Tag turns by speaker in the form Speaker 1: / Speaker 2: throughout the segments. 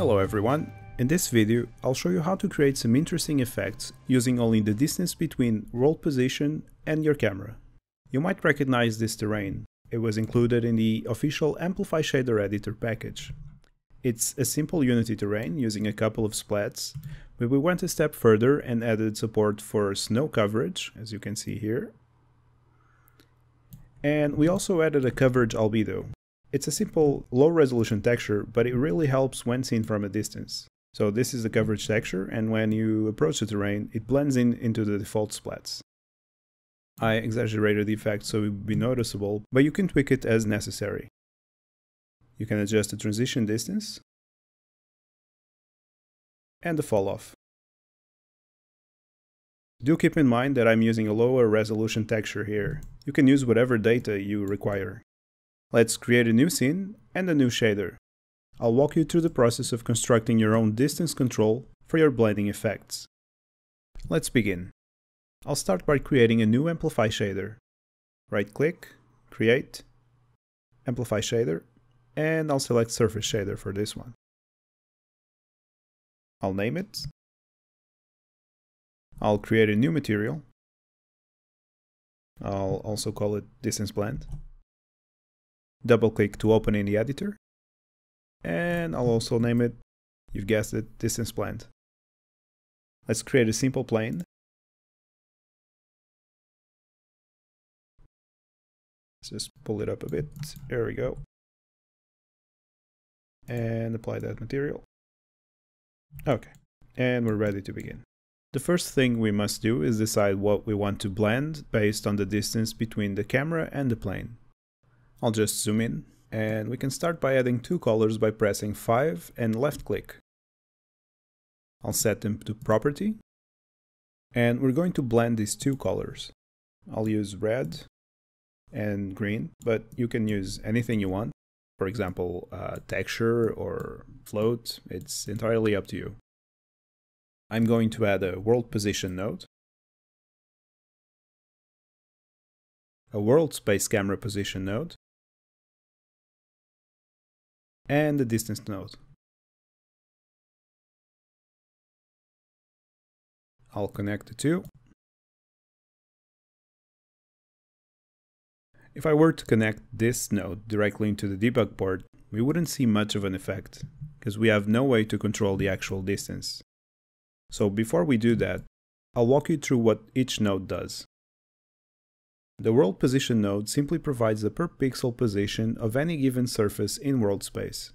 Speaker 1: Hello everyone, in this video I'll show you how to create some interesting effects using only the distance between world position and your camera. You might recognize this terrain, it was included in the official Amplify Shader Editor package. It's a simple Unity terrain using a couple of splats, but we went a step further and added support for snow coverage, as you can see here. And we also added a coverage albedo. It's a simple low resolution texture, but it really helps when seen from a distance. So this is the coverage texture, and when you approach the terrain, it blends in into the default splats. I exaggerated the effect so it would be noticeable, but you can tweak it as necessary. You can adjust the transition distance and the fall off. Do keep in mind that I'm using a lower resolution texture here. You can use whatever data you require. Let's create a new scene and a new shader. I'll walk you through the process of constructing your own distance control for your blending effects. Let's begin. I'll start by creating a new Amplify shader. Right click, Create, Amplify shader, and I'll select Surface shader for this one. I'll name it. I'll create a new material. I'll also call it Distance Blend. Double click to open in the editor. And I'll also name it, you've guessed it, Distance Blend. Let's create a simple plane Let's just pull it up a bit. There we go. And apply that material. Okay, and we're ready to begin. The first thing we must do is decide what we want to blend based on the distance between the camera and the plane. I'll just zoom in, and we can start by adding two colors by pressing 5 and left click. I'll set them to property, and we're going to blend these two colors. I'll use red and green, but you can use anything you want. For example, uh, texture or float, it's entirely up to you. I'm going to add a world position node, a world space camera position node, and the distance node. I'll connect the two If I were to connect this node directly into the debug port, we wouldn't see much of an effect, because we have no way to control the actual distance. So before we do that, I'll walk you through what each node does. The world position node simply provides the per pixel position of any given surface in world space.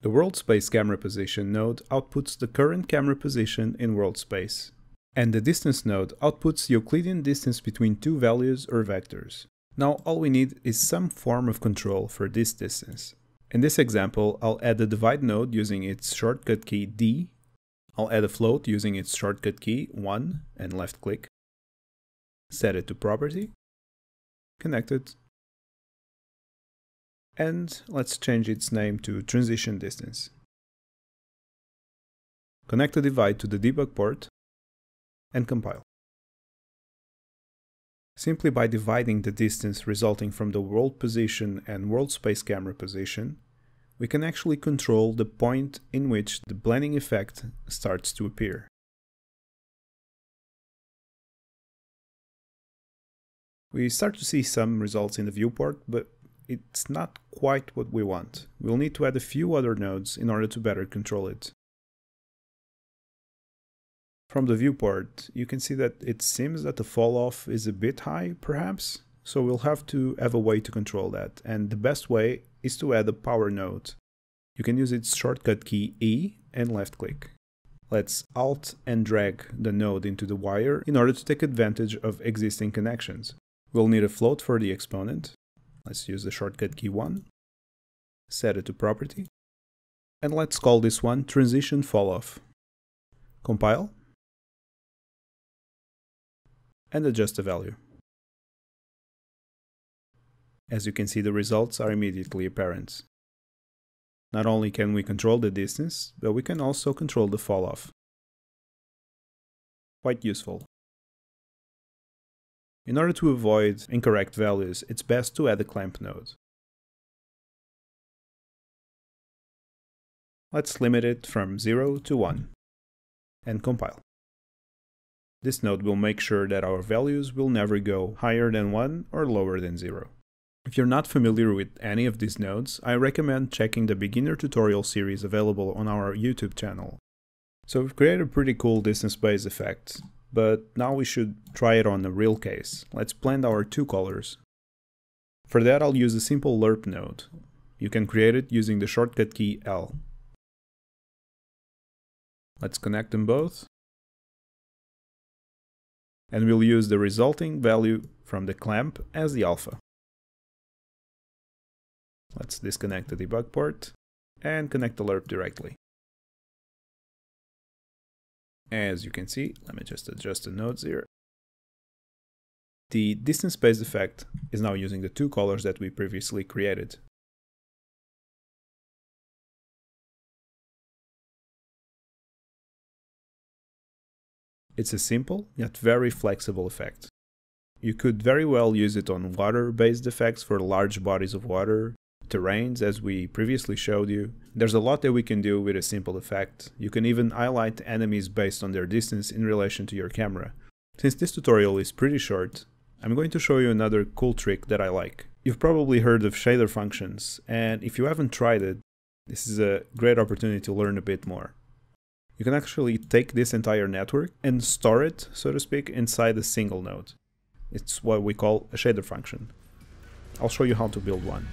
Speaker 1: The world space camera position node outputs the current camera position in world space. And the distance node outputs the Euclidean distance between two values or vectors. Now all we need is some form of control for this distance. In this example, I'll add a divide node using its shortcut key D. I'll add a float using its shortcut key 1 and left click. Set it to property. Connect it. And let's change its name to transition distance. Connect the divide to the debug port and compile. Simply by dividing the distance resulting from the world position and world space camera position, we can actually control the point in which the blending effect starts to appear. We start to see some results in the viewport, but it's not quite what we want. We'll need to add a few other nodes in order to better control it. From the viewport, you can see that it seems that the fall off is a bit high, perhaps. So we'll have to have a way to control that. And the best way is to add a power node. You can use its shortcut key E and left click. Let's Alt and drag the node into the wire in order to take advantage of existing connections. We'll need a float for the exponent. Let's use the shortcut key 1. Set it to property. And let's call this one transition fall off. Compile and adjust the value. As you can see, the results are immediately apparent. Not only can we control the distance, but we can also control the fall-off. Quite useful. In order to avoid incorrect values, it's best to add a clamp node. Let's limit it from 0 to 1 and compile. This node will make sure that our values will never go higher than 1 or lower than 0. If you're not familiar with any of these nodes, I recommend checking the beginner tutorial series available on our YouTube channel. So we've created a pretty cool distance-based effect, but now we should try it on a real case. Let's blend our two colors. For that I'll use a simple lerp node. You can create it using the shortcut key L. Let's connect them both. And we'll use the resulting value from the clamp as the alpha. Let's disconnect the debug port and connect the lerp directly. As you can see, let me just adjust the nodes here. The distance-based effect is now using the two colors that we previously created. It's a simple yet very flexible effect. You could very well use it on water-based effects for large bodies of water, terrains as we previously showed you. There's a lot that we can do with a simple effect. You can even highlight enemies based on their distance in relation to your camera. Since this tutorial is pretty short, I'm going to show you another cool trick that I like. You've probably heard of shader functions, and if you haven't tried it, this is a great opportunity to learn a bit more. You can actually take this entire network and store it, so to speak, inside a single node. It's what we call a shader function. I'll show you how to build one.